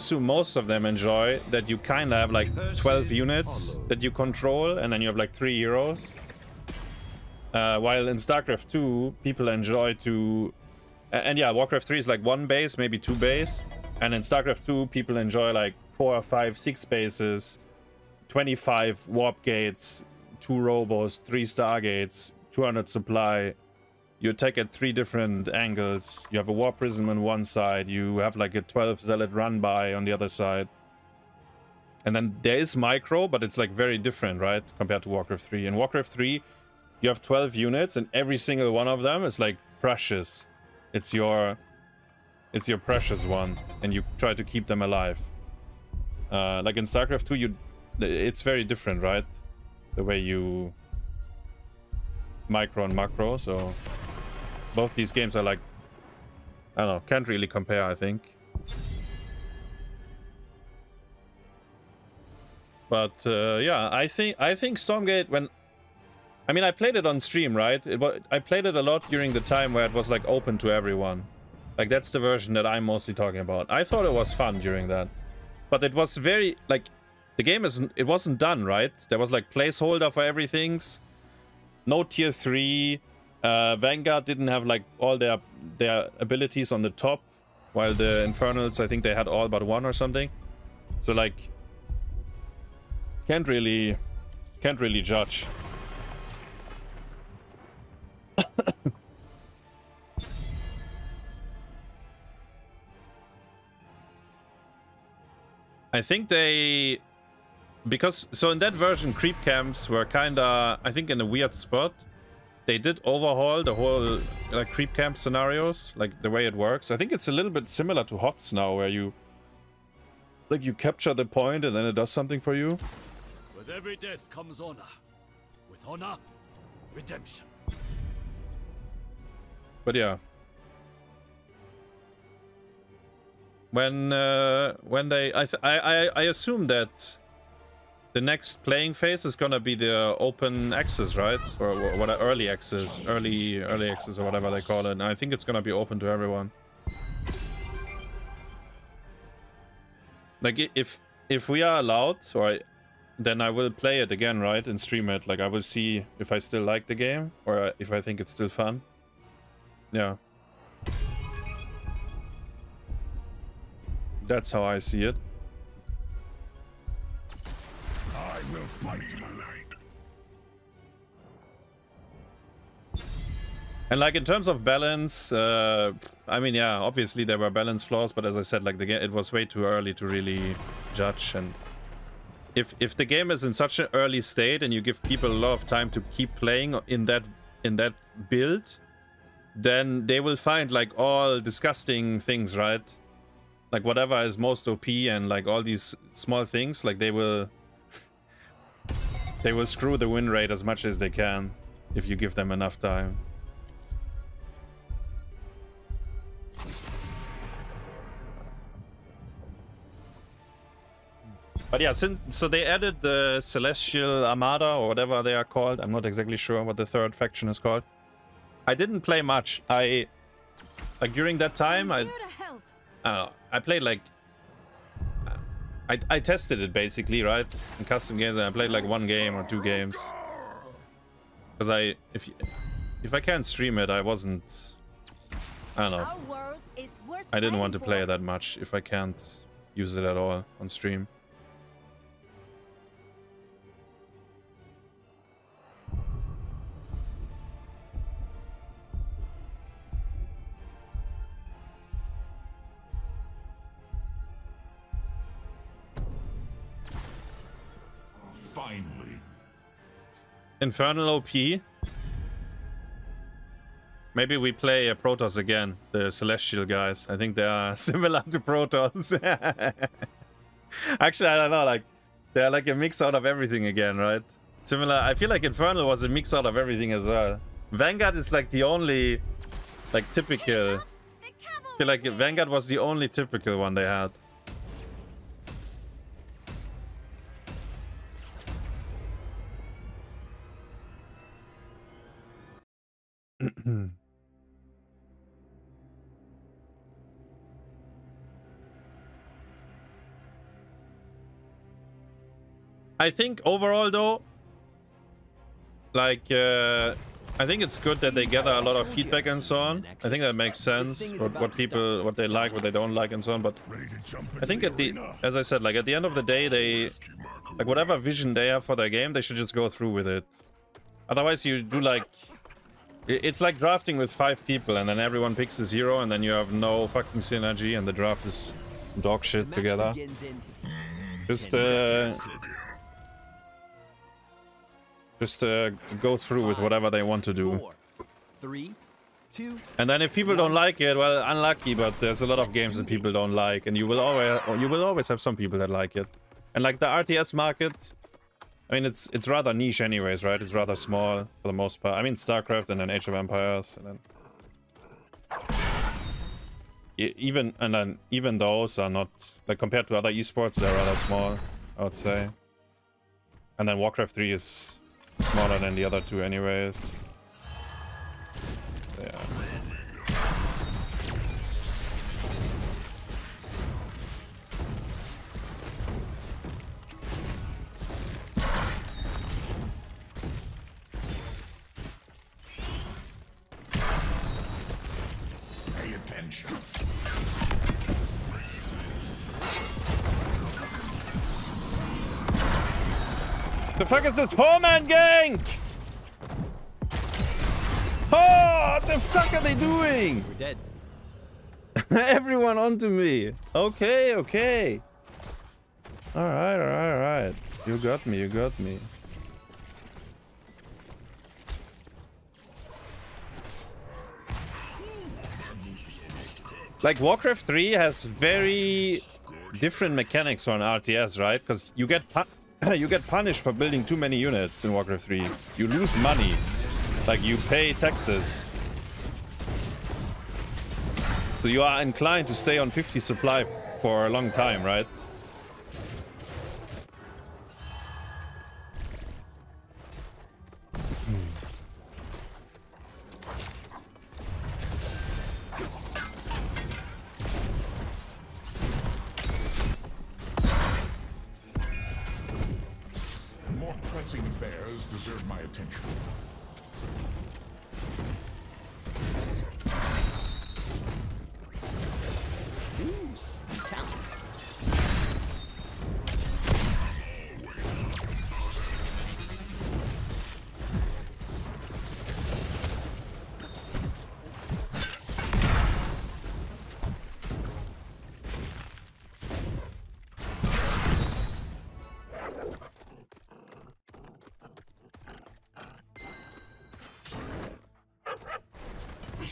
assume most of them enjoy that you kind of have like 12 units that you control and then you have like three heroes. Uh, while in StarCraft 2, people enjoy to... And yeah, Warcraft 3 is like one base, maybe two base. And in StarCraft 2, people enjoy like four or five, six bases, 25 warp gates, two robos, three stargates, 200 supply, you attack at three different angles. You have a War Prism on one side. You have like a 12 Zealot run by on the other side. And then there is micro, but it's like very different, right? Compared to Warcraft 3. In Warcraft 3, you have 12 units and every single one of them is like precious. It's your it's your precious one and you try to keep them alive. Uh, like in StarCraft 2, you it's very different, right? The way you micro and macro, so both these games are like, I don't know, can't really compare, I think. But uh, yeah, I think I think Stormgate when I mean I played it on stream, right? It I played it a lot during the time where it was like open to everyone. Like that's the version that I'm mostly talking about. I thought it was fun during that. But it was very like the game isn't it wasn't done, right? There was like placeholder for everything's. No tier 3, uh, Vanguard didn't have like all their their abilities on the top, while the Infernals, I think they had all but one or something. So like, can't really, can't really judge. I think they because so in that version creep camps were kinda I think in a weird spot they did overhaul the whole like creep camp scenarios, like the way it works. I think it's a little bit similar to HOTS now, where you like you capture the point and then it does something for you. With every death comes honor. With honor, redemption. But yeah. When uh, when they I I I assume that the next playing phase is gonna be the open access, right? Or what early access, early early access or whatever they call it. And I think it's gonna be open to everyone. Like if if we are allowed, or then I will play it again, right, and stream it. Like I will see if I still like the game or if I think it's still fun. Yeah. That's how I see it. And like in terms of balance, uh, I mean, yeah, obviously there were balance flaws, but as I said, like the game, it was way too early to really judge. And if if the game is in such an early state and you give people a lot of time to keep playing in that in that build, then they will find like all disgusting things, right? Like whatever is most OP and like all these small things, like they will they will screw the win rate as much as they can if you give them enough time. But yeah, since so they added the Celestial Armada or whatever they are called. I'm not exactly sure what the third faction is called. I didn't play much. I like during that time I I know. I played like I, I tested it basically, right? In custom games, and I played like one game or two games. Because I, if if I can't stream it, I wasn't. I don't know. I didn't want to play it that much if I can't use it at all on stream. Infernal OP. Maybe we play a Protoss again, the Celestial guys. I think they are similar to Protoss. Actually, I don't know, like, they're like a mix out of everything again, right? Similar, I feel like Infernal was a mix out of everything as well. Vanguard is like the only, like, typical... I feel like Vanguard was the only typical one they had. Hmm. I think overall though, like, uh, I think it's good that they gather a lot of feedback and so on. I think that makes sense, what, what people, what they like, what they don't like and so on. But I think at the, as I said, like at the end of the day, they, like whatever vision they have for their game, they should just go through with it. Otherwise you do like it's like drafting with five people, and then everyone picks a zero, and then you have no fucking synergy, and the draft is dog shit together. Just, uh, just uh, go through with whatever they want to do. Four, three, two. And then if people don't like it, well, unlucky. But there's a lot of games that people don't like, and you will always, you will always have some people that like it. And like the RTS market, I mean, it's it's rather niche, anyways, right? It's rather small for the most part. I mean, StarCraft and then Age of Empires, and then even and then even those are not like compared to other esports, they're rather small, I would say. And then Warcraft 3 is smaller than the other two, anyways. The fuck is this four-man gang? Oh, what the fuck are they doing? We're dead. Everyone onto me. Okay, okay. All right, all right, all right. You got me, you got me. Like Warcraft 3 has very different mechanics on RTS, right? Because you get you get punished for building too many units in Warcraft 3. You lose money. Like you pay taxes. So you are inclined to stay on 50 supply for a long time, right? My attention.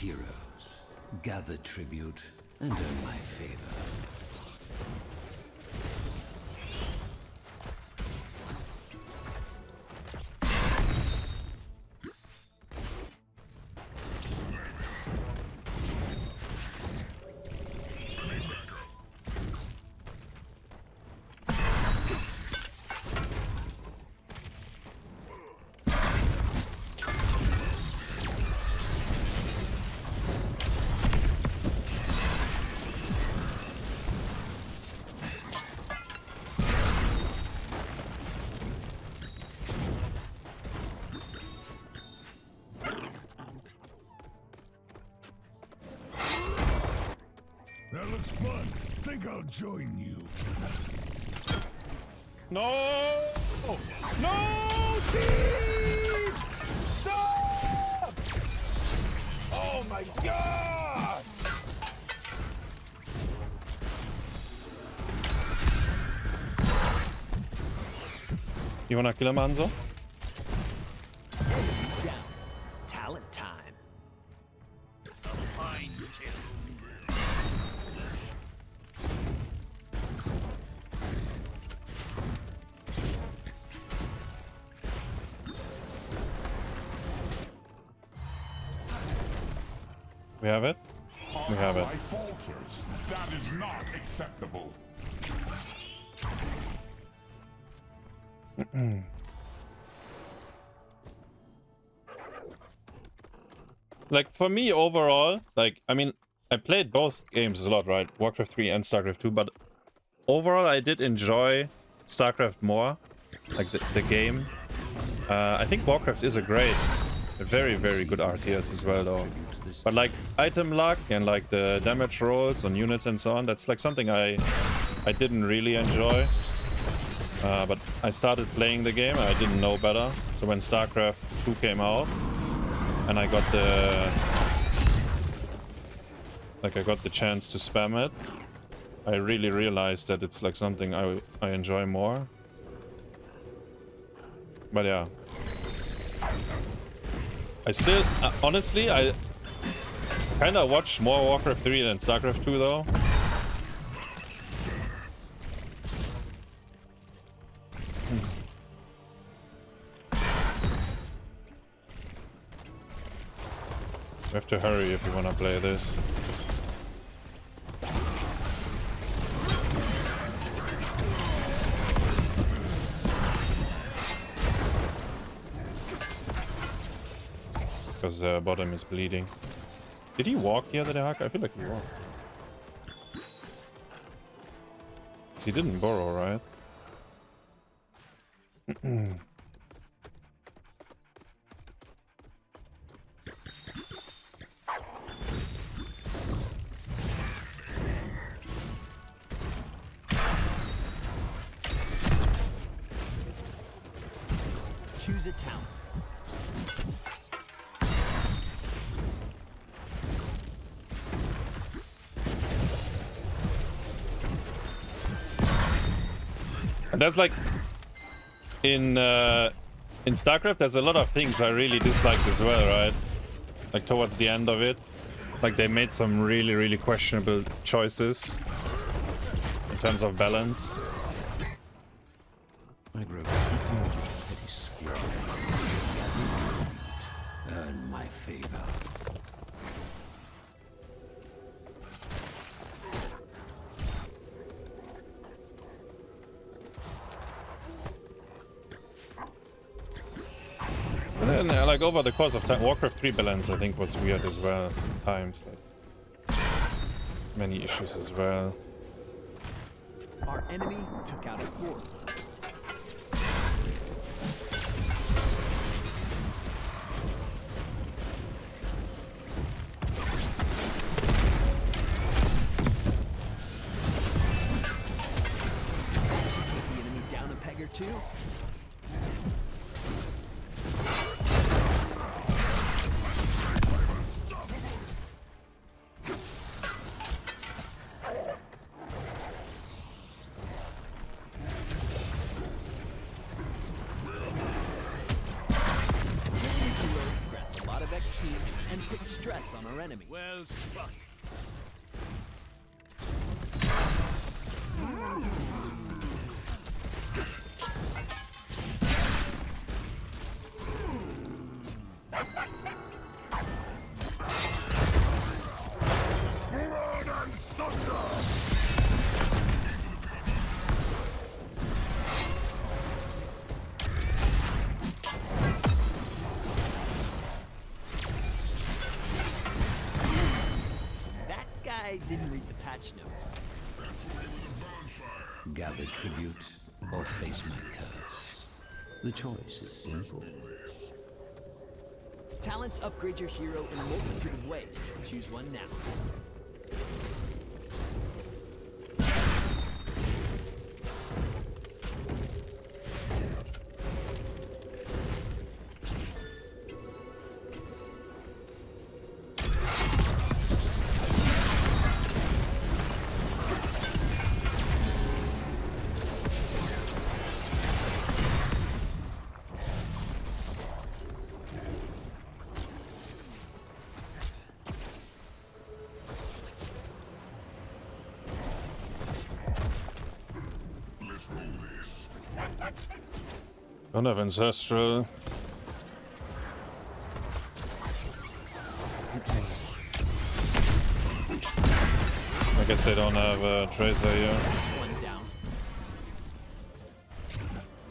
Heroes, gather tribute and earn my favor. Think I'll join you. No! No! Team! Stop! Oh my god! You wanna kill him, Hanzo? We have it? We have it. That is not acceptable. Like, for me, overall, like, I mean, I played both games a lot, right? Warcraft 3 and StarCraft 2, but overall, I did enjoy StarCraft more. like the, the game. Uh, I think Warcraft is a great, a very very good RTS as well though. But like item luck and like the damage rolls on units and so on, that's like something I I didn't really enjoy. Uh, but I started playing the game I didn't know better. So when StarCraft 2 came out and I got the like I got the chance to spam it, I really realized that it's like something I I enjoy more. But yeah. I still uh, honestly I kind of watch more Warcraft 3 than StarCraft 2 though. Hmm. We have to hurry if we want to play this. Because the bottom is bleeding. Did he walk the other day, I feel like he walked. He didn't borrow, right? That's like in uh, in StarCraft. There's a lot of things I really disliked as well, right? Like towards the end of it, like they made some really really questionable choices in terms of balance. Over the course of time, Warcraft 3 balance I think was weird as well. Times, like many issues as well. Our enemy took out a horde. Didn't read the patch notes. Gather tribute or face my curse. The choice is simple. Talents upgrade your hero in a multitude of ways. Choose one now. Don't have ancestral. I guess they don't have uh, a tracer here.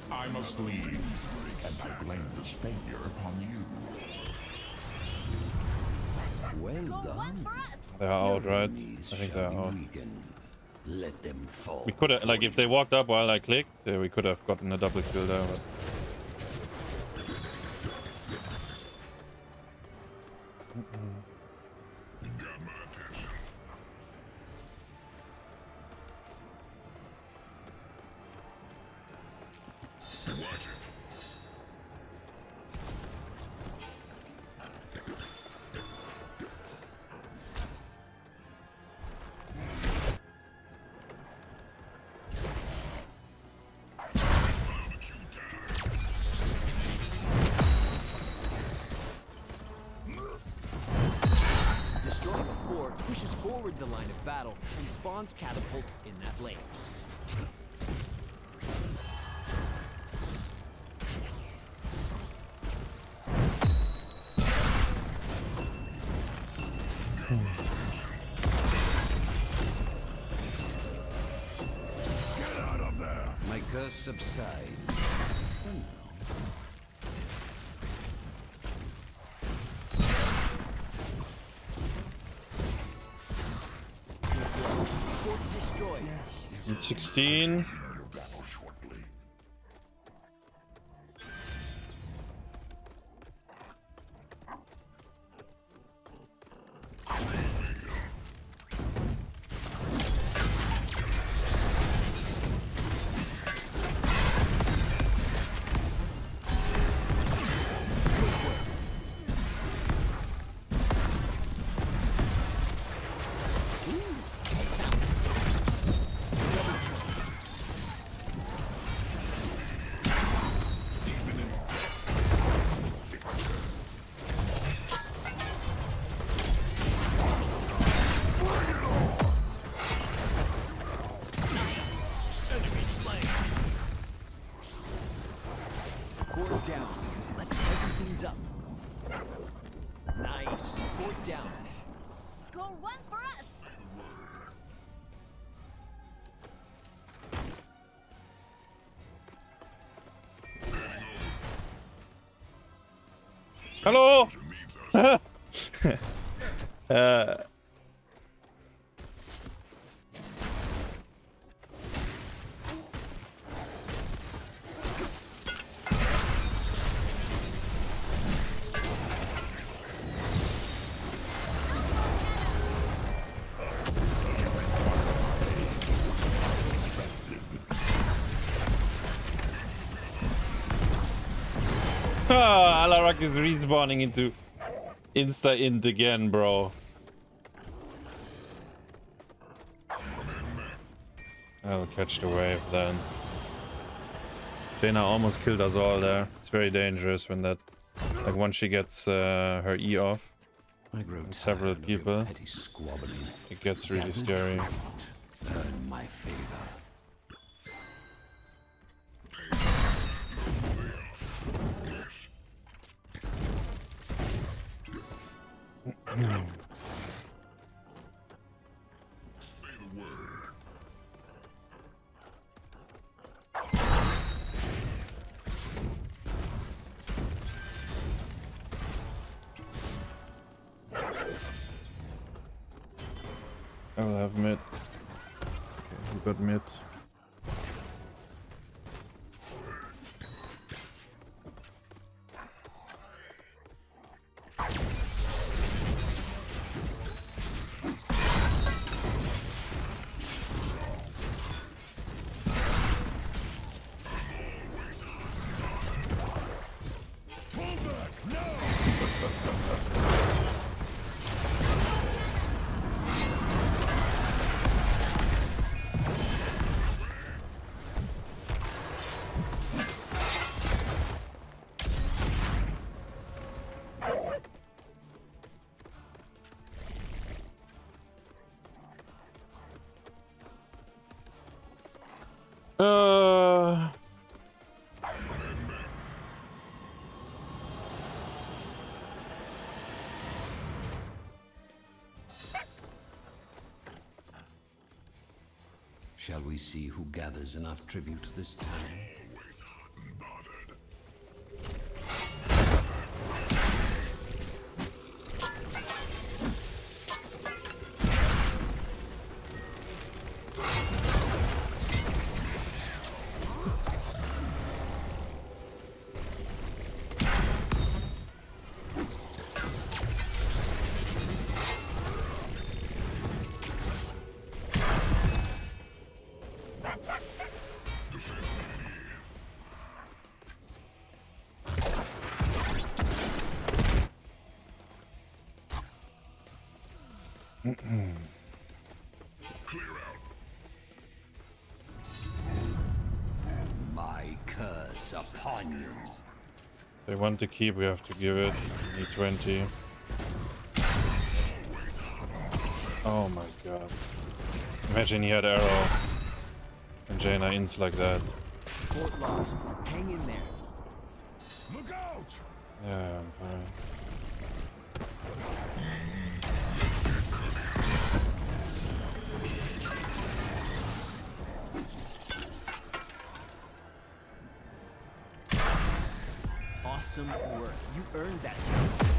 I must leave, and I blame this failure upon you. Well done. They are out, right? I think they're out. Let them fall. We could have, like, if they walked up while I clicked, uh, we could have gotten a double kill there. But... Destroying forward the line of battle and spawns catapults in that lane. My 16. Hello! uh, Ah, is respawning into Insta Int again, bro. I'll catch the wave then. Jaina almost killed us all there. It's very dangerous when that, like once she gets uh, her E off, Several tired of your people. it gets really scary. Earn my favor. I will have mid. Okay, who got mid? Shall we see who gathers enough tribute this time? Curse upon you. They want to keep, we have to give it. We need 20. Oh my god. Imagine he had arrow. And Jaina ins like that. Fort lost. Hang in there. Look out! Yeah, I'm fine. Work. You earned that.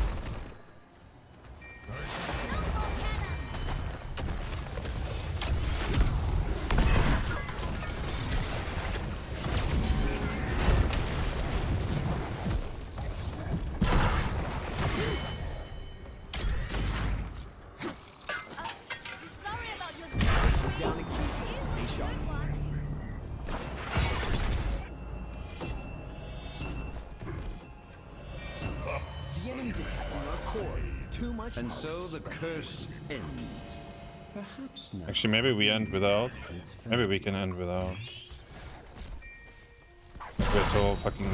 And so the curse ends. Perhaps now. Actually, maybe we end without. Maybe we can end without. We're so fucking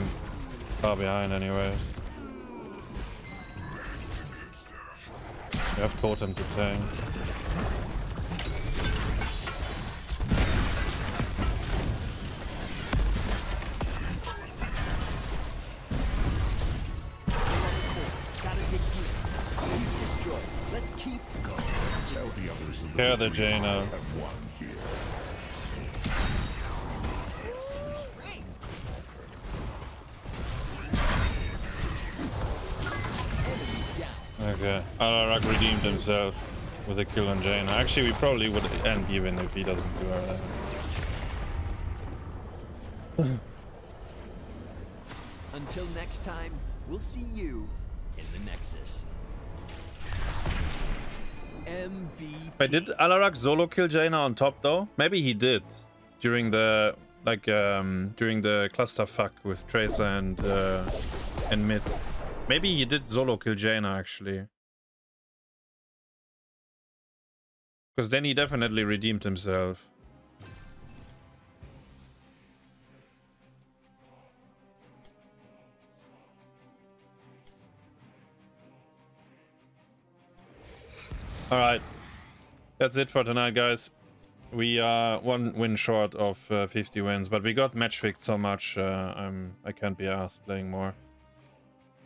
far behind anyways. We have totem to tank. That Care the Jaina. Okay. Alarak redeemed himself with a kill on Jaina. Actually, we probably would end even if he doesn't do everything. Until next time, we'll see you in the Nexus. MVP. Did Alarak solo kill Jaina on top though? Maybe he did during the like um during the cluster fuck with Tracer and uh, and mid. Maybe he did solo kill Jaina actually. Because then he definitely redeemed himself. Alright. That's it for tonight, guys. We are one win short of uh, 50 wins, but we got match fixed so much, uh, I'm, I can't be asked playing more.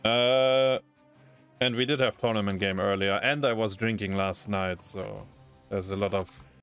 Uh, and we did have tournament game earlier, and I was drinking last night, so there's a lot of